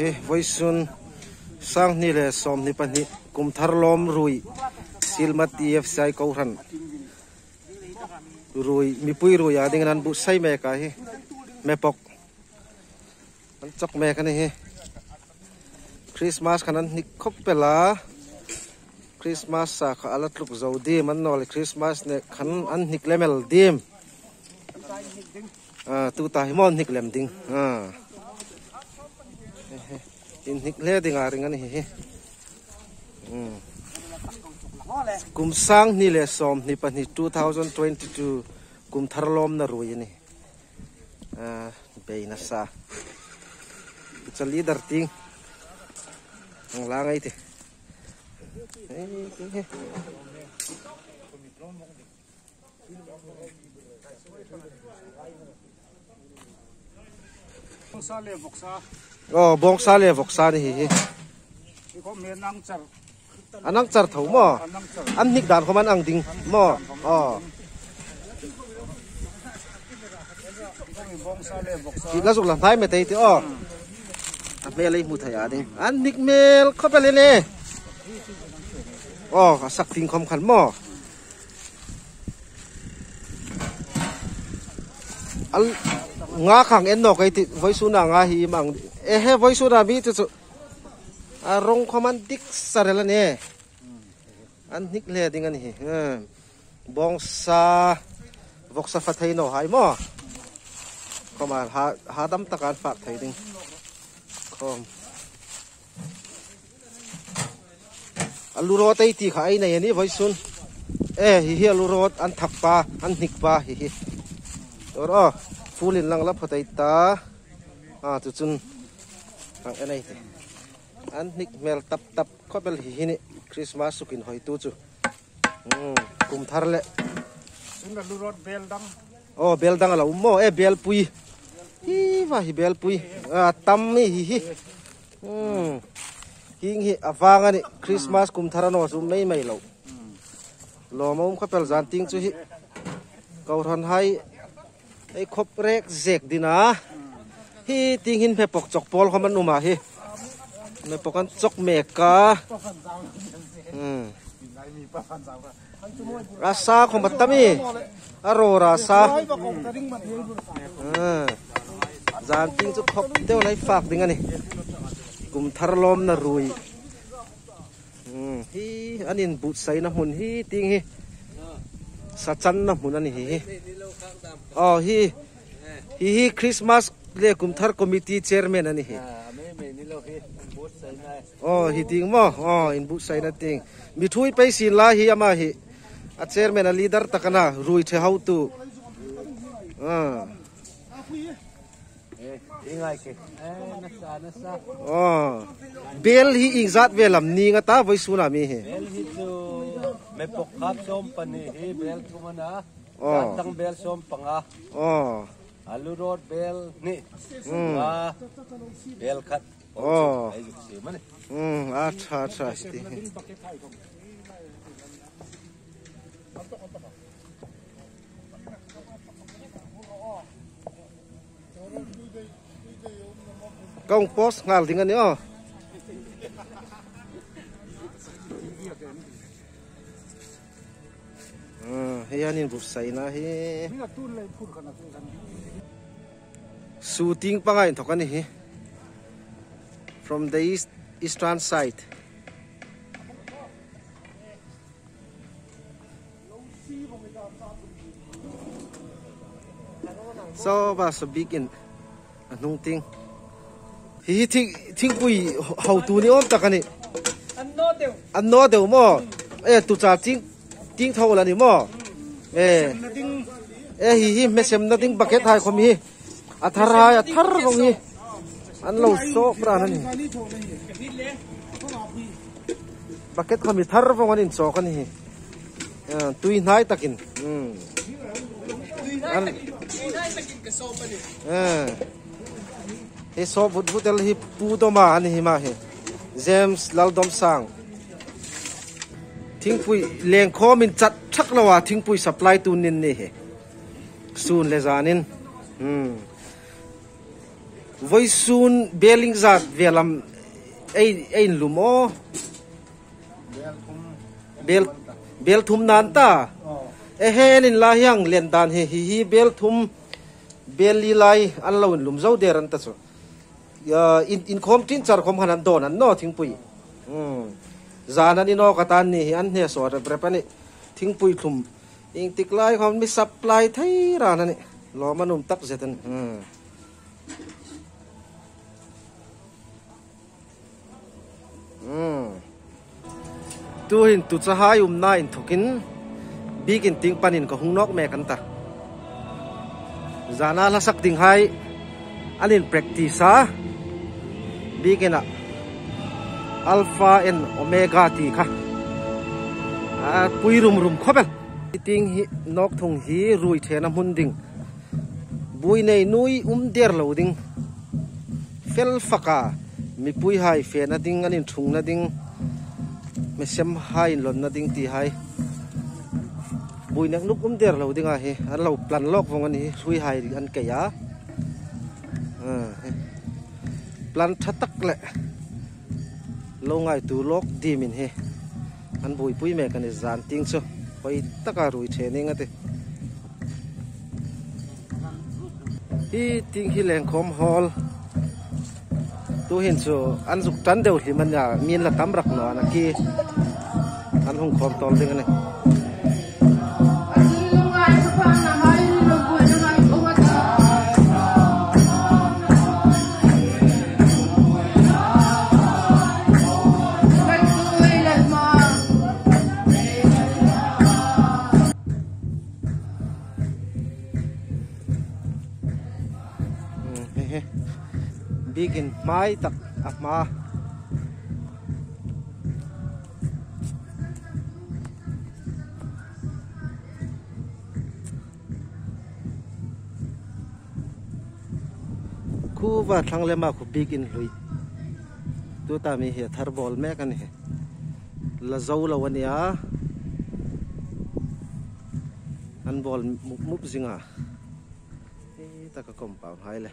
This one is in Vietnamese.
he voisun sang ni le som ni pani kum thar lom rui silmat ef sai ko ran rui mi pui rui ya ding nan bu sai me ka he me pok an chok me ka ni he christmas kanan ni khop pela christmas à, sa kha alat luk zo di man no le christmas ne khan an hik lemel dim à tu ta hi mon hik lem ding à. In nik le ding a ring ani hi kum sang ni le som ni pa ni 2022 kum tharlom na rui ni. À be na sa. It's a leader ting ang langay te. Sa le bok Oh, ờ bông sa le vok sa đi hi anh ăn chả thấu mò. Anh nhịn đàn không ăn ăn đình mò. Ờ. Thì là dục làm thái mày thấy thì ờ. Anh mê lấy mùi thầy à đi. Anh nhịn mè không phải lên nè ờ sắc phim không khăn mò. Anh ngã khẳng em nọ cái thì với số nào ngã hi mang i ko me nang char anang char thau mo anang char an nik dan ko man ang ding mo oh ko mi bong sa le bok sa ki la zuk lam thai me te ti oh a me le mu thaya ding an nik mel kho pe le ne oh sak ting khom khan mo al nga khang en no kai ti voi su na nga hi mang e he voi su na mi chu chu a rong khoman dik sarela ne an nik le ding an hi eh, bong sa vok sa fa thai no hai mo. Kom al ha ha dam takan fak thai ding. Kom aluro tai ti khai nei ani voi sun e hi hi aluro an thak pa an nik pa hi hi. Tor o fulin lang la phatai ta. A chu chun ang te. An nik mel tap tap khobel hi hi ni christmas sukin hoi tu chu. Um kum thar le. La lurot bel dang. Oh bel dang ala ummo e bel pui. Hi va hi bel pui. A tam mi hi hi. Um hing hi awanga ni christmas kum tharano chu mai mai lo. Lo mom khopel zan ting chu hi. Kau ran hai. Ei khop rek zek dina hi ting hin phe pok chok pol khaman uma hi. Me pokan chok me ka um nai mi pa fan sa ka rasa khomatami aro rasa. Ai ba ko ta ding man hel bu À, dàn tiếng chút khóc tiêu lấy phạc tiếng này cùng thar lom na rùi Ừ, hi anh in bút say na mun hi tiếng hi sa chan na mun anh hi. Oh hi. Hi hi Christmas le kum thar committee chairman anh hi oh hi tiếng mo oh in bút say na tiếng. Mi thui pay sin la hi ama hi. A chairman a leader takana rui the how to ah Oh. Bel hi ingzat velam ni nga ta voi suna mi he. bel hi chu me pok khap som pani hi bel kumana Oh. tang bel som panga Oh. Alu rot bel ni wa bel khat Oh. Hmm, acha acha sti. Công post ngal dengan ni oh. Hmm, hianin busai na hi. Shooting pa nga in thokan hi from the east eastern side. So ba so big in. Anung ting? Hi thing thing pui hau tu ni om takani an no deu mo? E tu cha ting ting thau la ni mo. E na ding. E hi hi me sem na ding bucket hai khom hi so ka ni tho nei le ko la pui bucket khom hi thar rong an in so kan hi tui nai takin um an ah he so but butel hi pu do ma an hi ma he james laldom sang. Thing pui leng kho min chat thak lawa thing pui supply tu nin ni he sun le zanin um voi sun beling zat velam ei ei lum o. Bel bel thum nan ta. E hen in la hiang len dan he hi hi bel thum. Bel li lai an lo lum zo der an ta ya in in khom tin char khom hanan don an no thing pui. Um zana ni no ka tan ni an he so ra pre ni. Thing pui thum. Ing tik lai khom mi supply thai ra na ni. Lo manum tak zetan um tu hin tu cha hai um na in thukin bigin ting panin ko hung nok me kan ta zana la sak ding hai anin practice a bigina alpha and omega ti kha a pui rum rum khobel ting hi nok thung hi rui thena mun ding bui nei nui um der lo ding fel faka mi pui hai fe na ding, anin thung na ding mi sem hai, lon na ding ti hai. Bui nak nuk um der lo ding a hi an lo plan lok vong an hi sui hai an ke ya. Plan thatak le. Lo ngai tu lok di min he. An bui pui me kan zan ting so pai taka rui the ning ate hi, ting hi leng khom hol tu hin chu an zuk tan deuh thì mình à, là min la tam rak nó, là ki an hung khom tol ding này. Bigin mai tak ama khu và thang lema khu bikin lui. Tu ta mi he thar bol me kan he la zau la wania an bol mup mup zinga. Ta ka compound hai le